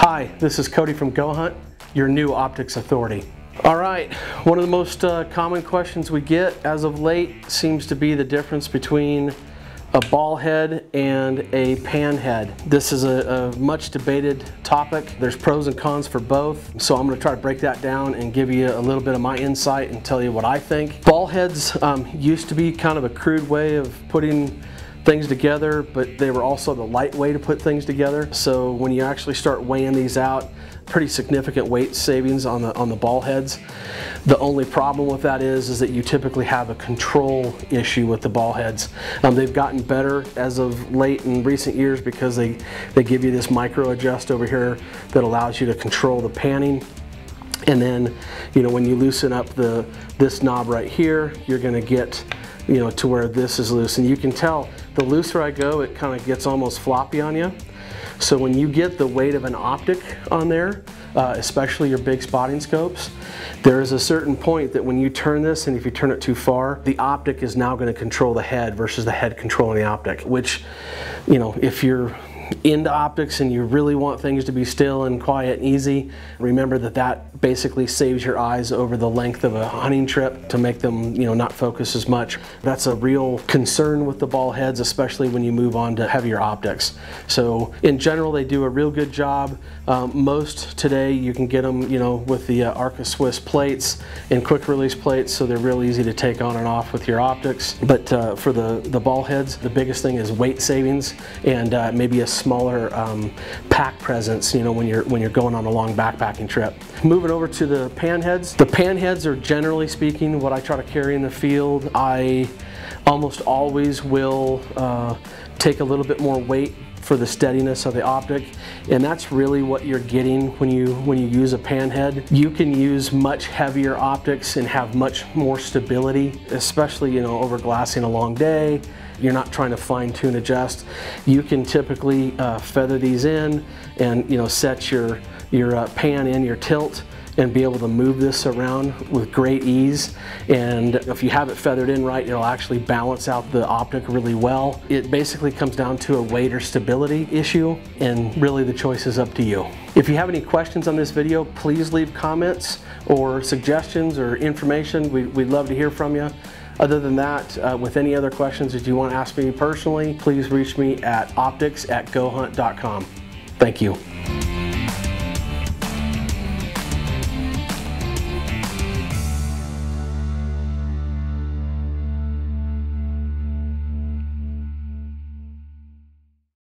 Hi, this is Cody from GoHunt, your new optics authority. All right, one of the most uh, common questions we get as of late seems to be the difference between a ball head and a pan head. This is a, a, much debated topic. There's pros and cons for both. So I'm gonna try to break that down and give you a little bit of my insight and tell you what I think. Ball heads um, used to be kind of a crude way of putting things together, but they were also the light way to put things together. So when you actually start weighing these out, pretty significant weight savings on the on the ball heads. The only problem with that is is that you typically have a control issue with the ball heads. Um, they've gotten better as of late in recent years because they they give you this micro adjust over here that allows you to control the panning. And then, you know, when you loosen up the this knob right here, you're going to get you know, to where this is loose. And you can tell the looser I go, it kind of gets almost floppy on you. So when you get the weight of an optic on there, uh, especially your big spotting scopes, there is a certain point that when you turn this and if you turn it too far, the optic is now going to control the head versus the head controlling the optic, which, you know, if you're into optics and you really want things to be still and quiet and easy, remember that that basically saves your eyes over the length of a hunting trip to make them, you know, not focus as much. That's a real concern with the ball heads, especially when you move on to heavier optics. So in general, they do a real good job. Um, most today you can get them, you know, with the uh, Arca Swiss plates and quick release plates, so they're real easy to take on and off with your optics. But uh, for the, the ball heads, the biggest thing is weight savings and uh, maybe a smaller um, pack presence, you know, when you're when you're going on a long backpacking trip. Moving over to the pan heads. The pan heads are generally speaking what I try to carry in the field. I almost always will uh, take a little bit more weight for the steadiness of the optic and that's really what you're getting when you when you use a pan head. You can use much heavier optics and have much more stability especially you know over glassing a long day you're not trying to fine tune adjust. You can typically uh, feather these in and you know set your your uh, pan in your tilt and be able to move this around with great ease. And if you have it feathered in right, it'll actually balance out the optic really well. It basically comes down to a weight or stability issue, and really the choice is up to you. If you have any questions on this video, please leave comments or suggestions or information. We, would love to hear from you. Other than that, uh, with any other questions that you want to ask me personally, please reach me at optics at gohunt.com. Thank you.